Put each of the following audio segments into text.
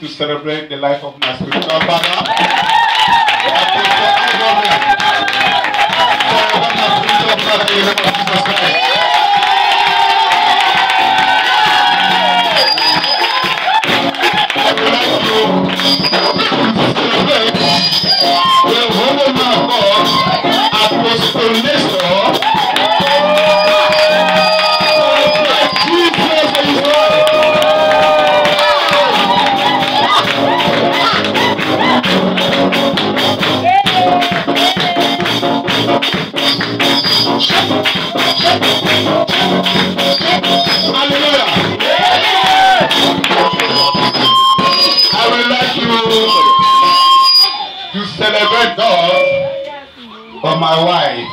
to celebrate the life of my spiritual father. Celebrate God for my wife.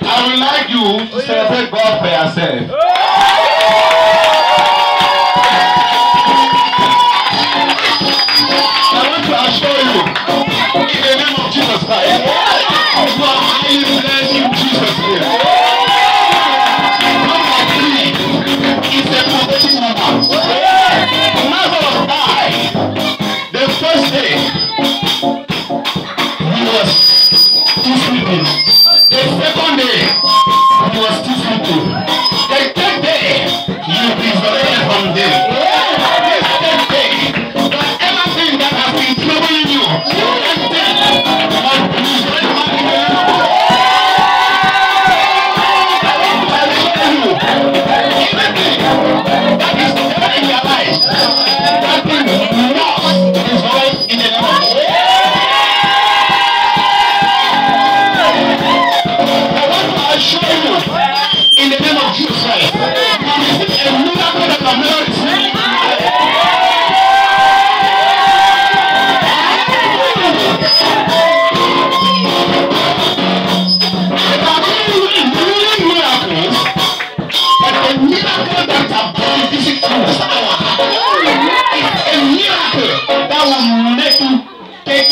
I would like you to celebrate God for yourself. To assure you, Jesus Christ, you are highly blessed in Jesus' name. Number three is a prophetic number. Lazarus died. The first day, he was still sleeping. The second day, he was still sleeping.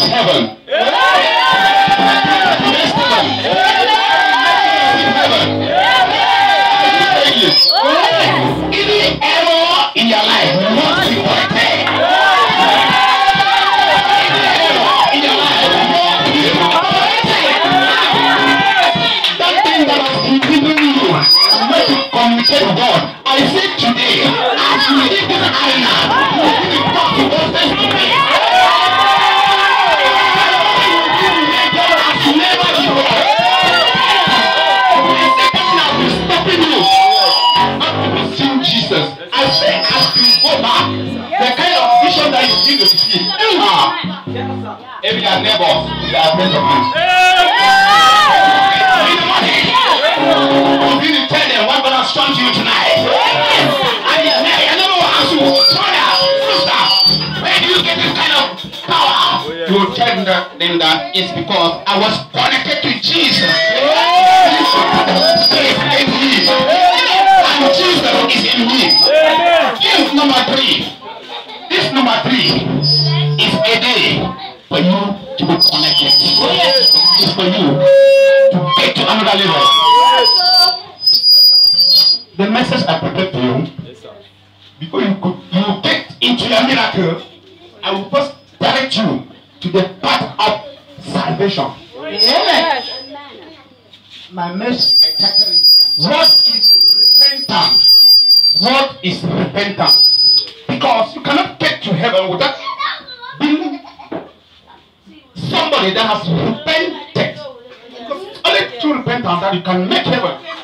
Heaven. Neighbors, you of mine. In the morning, you need to tell them what God has done to you tonight. And you say, I never will ask you, brother, sister, where do you get this kind of power? You will tell them that, it's because I was connected to. Jesus for you to be connected. It's for you to get to another level. The message I prepared for you, before you could you get into your miracle, I will first direct you to the path of salvation. My message What is repentance? What is repentance? Because you cannot get to heaven without that has repented. Only through repentance that you can make heaven.